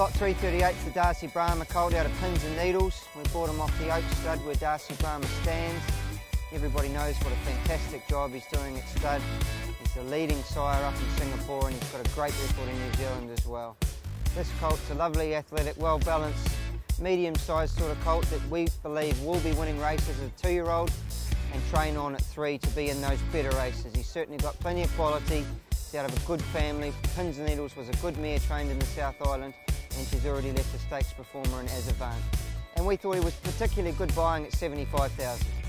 Lot 338 is the Darci Brahma colt out of Pins and Needles. We bought him off the Oak stud where Darci Brahma stands. Everybody knows what a fantastic job he's doing at stud. He's the leading sire up in Singapore and he's got a great record in New Zealand as well. This colt's a lovely, athletic, well-balanced, medium-sized sort of colt that we believe will be winning races as a two-year-old and train on at three to be in those better races. He's certainly got plenty of quality. He's out of a good family. Pins and Needles was a good mare trained in the South Island and she's already left a stakes performer in Azavant. And we thought he was particularly good buying at 75,000.